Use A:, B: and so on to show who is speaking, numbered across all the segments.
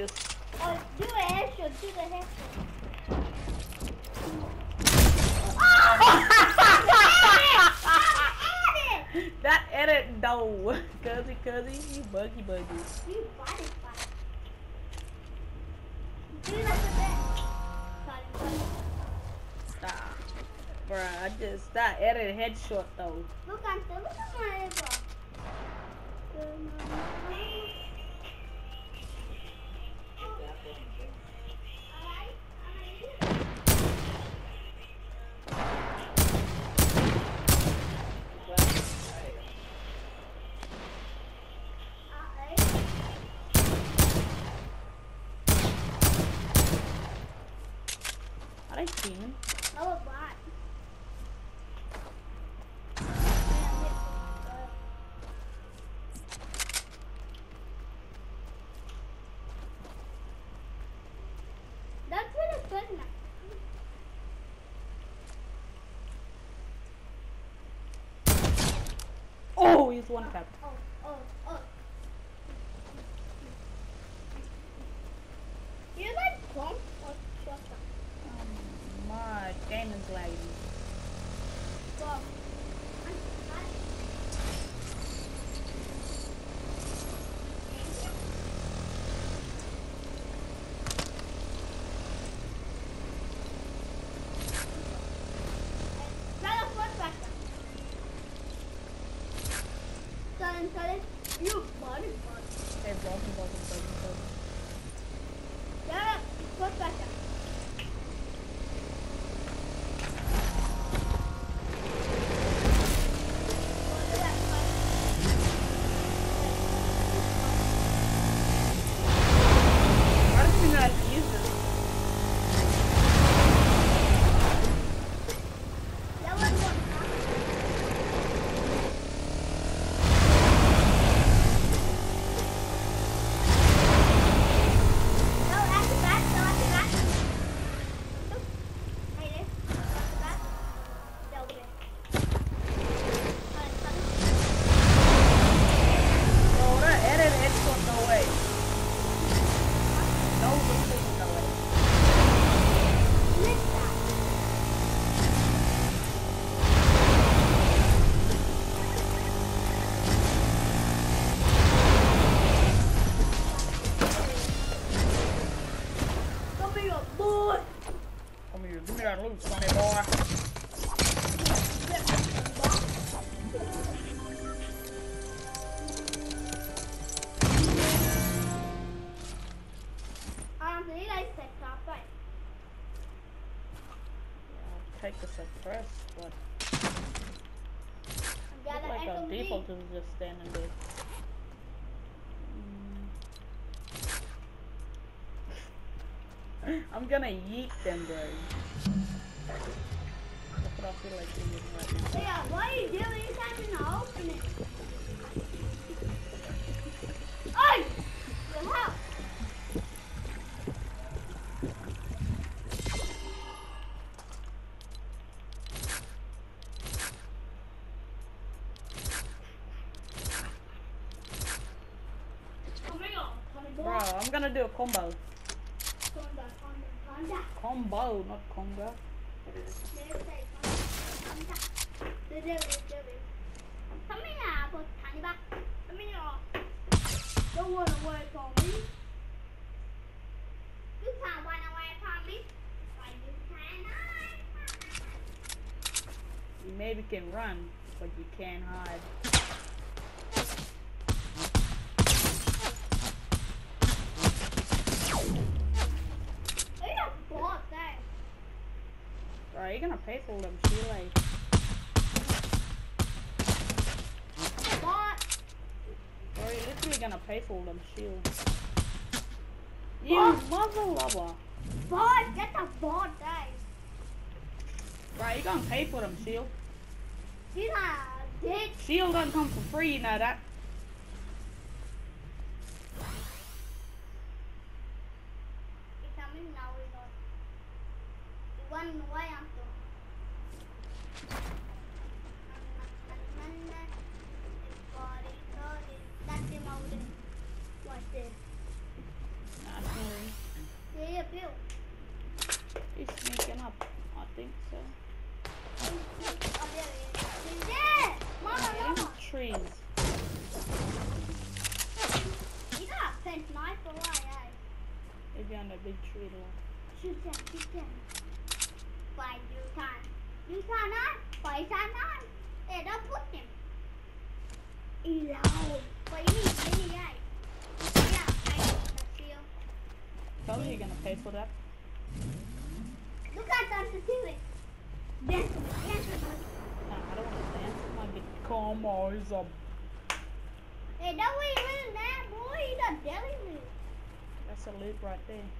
A: like this.
B: Oh, do a headshot, do the headshot.
A: that edit though. Cuzzy, cuzzy, you buggy, buggy.
B: You body fight. Do that for that. Sorry, sorry.
A: Stop. Bruh, I just that edit headshot though.
B: Look, I'm still look at my elbow.
A: Teaming?
B: Oh, bot. That's what it's good now.
A: Oh, he's one tap.
B: Oh, oh, oh. You like pump or shotgun?
A: Um, my is lagging.
B: Well, Sudden, sudden, you body body.
A: Hey, broken, broken, broken, broken.
B: Yeah, put back down.
A: Default is just standing there. Mm. I'm gonna yeet them, bro. That's what I feel like doing right now.
B: Yeah, what are you doing? You're trying to open it.
A: I'm gonna do a combo.
B: Come down, come down, come down.
A: Combo, not conga.
B: Don't wanna work on me. You can't wanna work on me. Why you cannot?
A: You maybe can run, but you can't hide.
B: Oh, you got bought that.
A: Bro, you're gonna pay for them, she like. Bro, you're literally gonna pay for them shields. You
B: What?
A: mother lover.
B: Bought. Get the bought that.
A: Bro, you gonna pay for them shield.
B: These are ditch.
A: Shield doesn't come for free, you know that.
B: It's coming now. We know. One way I'm doing. That's the mode. What's this?
A: Nah, think so.
B: Oh, there it is. He's there! Mama,
A: Getting
B: mama.
A: trees.
B: You got a pen sniper, why, eh?
A: Maybe on the big tree though.
B: Shoot them, shoot them. Phải you can. You cannot. Phải cannot. Để đó put him. Ý lâu. Phải đi, phải đi đây. Yeah, I know the field.
A: Tell me you're gonna pay for that.
B: Look at that ceiling. Dance with me, dance with me.
A: Nah, I don't wanna dance. I might get communism.
B: Hey, đâu có even that boy. He's a deli meat.
A: That's a loot right there.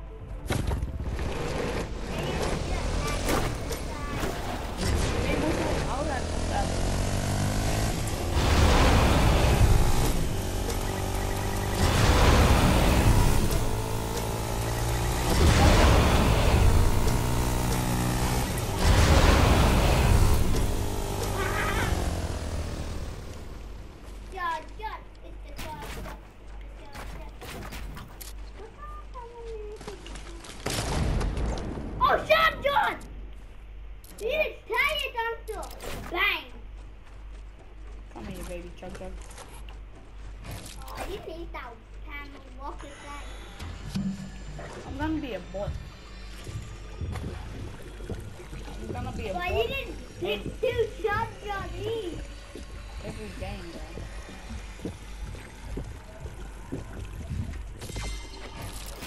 A: here, baby chug chug.
B: Oh, you need that time walk it back.
A: I'm gonna be a bot. I'm gonna be a
B: Why
A: bot
B: you didn't two shots, Johnny?
A: every game, bro.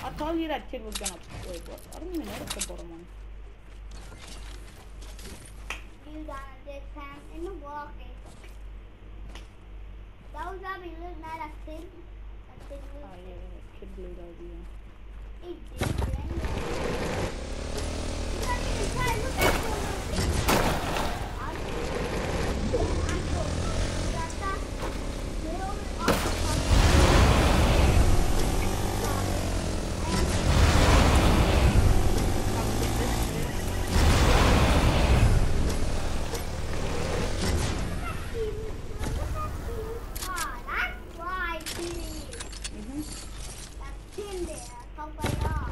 A: I told you that kid was gonna wait. What? I don't even know if the bottom one.
B: You done this time in the walking. Was probably looking at a. A kid
A: Oh yeah, yeah, kid blue idea.
B: He did, right? You got look at the little thing. I'm I'm cool. Got that? Little bit off the top.
A: Come get this shit.
B: Ah, that's why he
A: Mhm.
B: That's in there, không phải đó.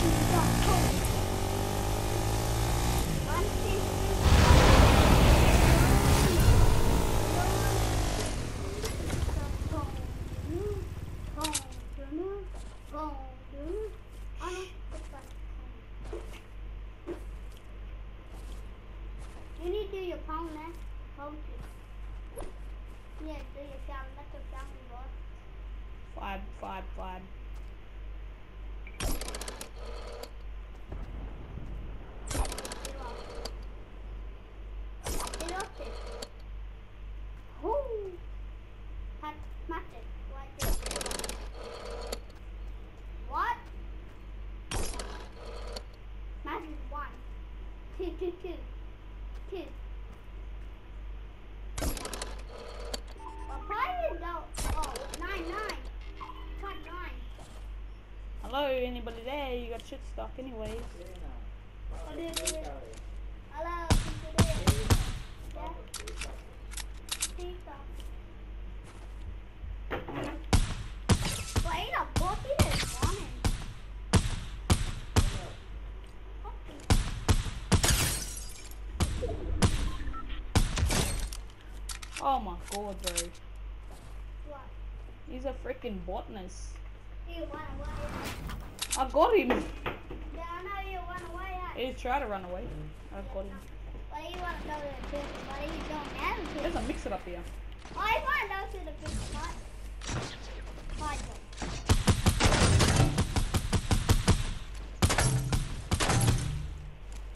A: Gonna go see.
B: You need to do your phone now. Hold it. Yeah, do your sound. That's your sound, boy.
A: Five, Hello, anybody there? You got shit stuck anyways.
B: Hello. Yeah. See some. A bucket is running.
A: Oh my god, bro.
B: What?
A: He's a freaking botness.
B: Run.
A: I got him.
B: Yeah, I know you run away. eh?
A: He tried to run away. I got him.
B: But you want to go to the but you don't have a
A: There's a mixer up here.
B: I want to go to the pit spot. Find.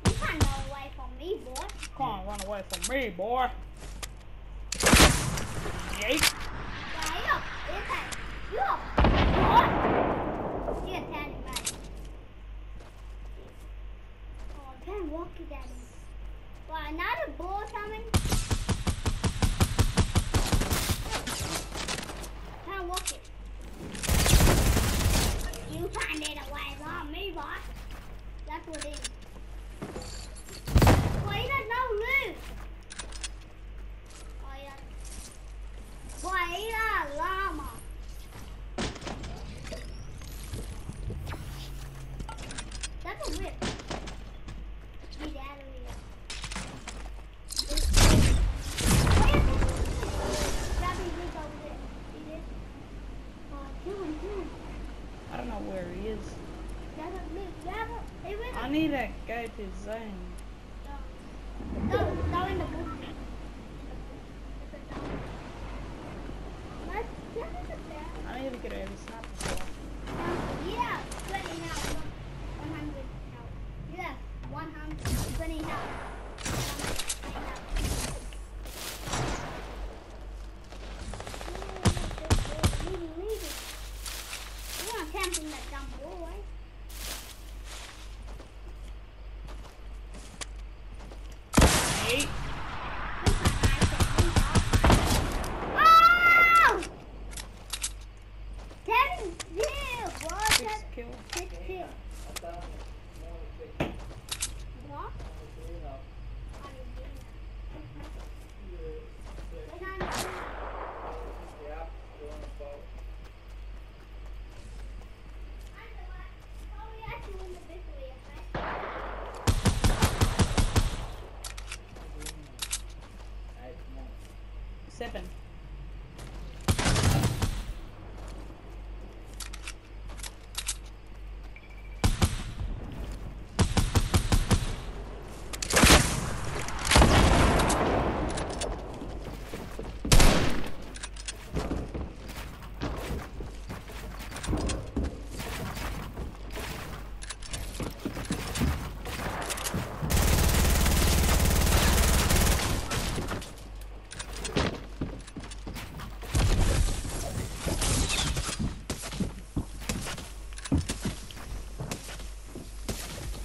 B: You can't go away from me, boy.
A: Can't run away from me, boy. Yeet.
B: Yeah, you up. You up. You up. You can tell him, right? Oh, I can't walk it at him. Well, another ball coming. Can't walk it. You can't get away from me, boss. That's what it is. Well, he doesn't know loot. Oh, yeah. Boy, a llama. That's a whip. Get out of here. Grab his whip over there. See this? Oh, kill him, kill him.
A: I don't know where he is.
B: Grab him, whip, grab him. Hey, whip
A: I
B: him.
A: need to go to zone.
B: No, no, in the book. Let's get it there.
A: I need to get over sniper squad.
B: Yeah, 20 now. 100 now. Yeah, 120 now. 120 now. Yeah, leave it, leave it. You want to camp in that dumb boy.
A: Yeet.
B: Oh! Kevin, yeah, boy.
A: Six
B: Kevin,
A: kill.
B: six kill. What?
A: Seven.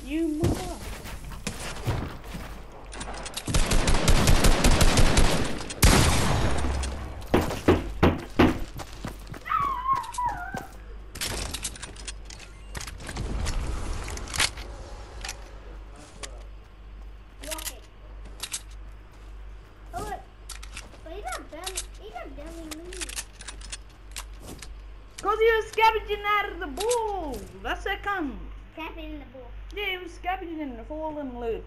A: You mother.
B: Rocket. Oh, wait. But he's not barely, he's not barely leaving.
A: Cause he was scavenging out of the ball. That's how come.
B: Tapping in the ball.
A: Yeah, he was scavenging in the fallen loot.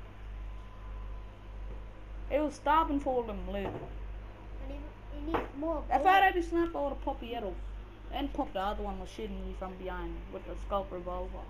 A: It was starving fallen loot.
B: But he, he needs more
A: If I
B: bullets.
A: had a sniper, I would have popped the yellow. And popped the other one was shooting me from behind with the scope revolver.